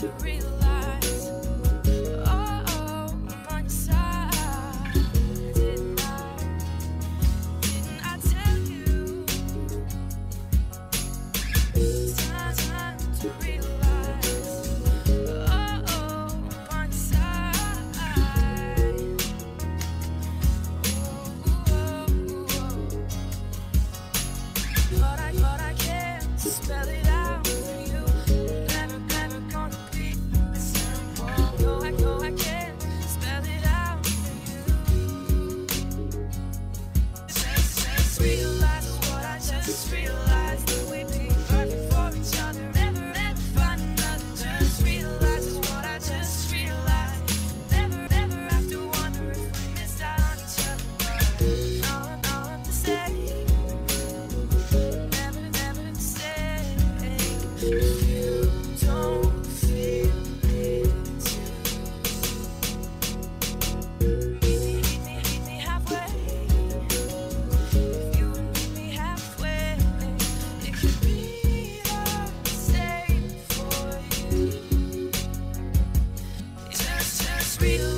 to realize. Just realizes what I just realized sweet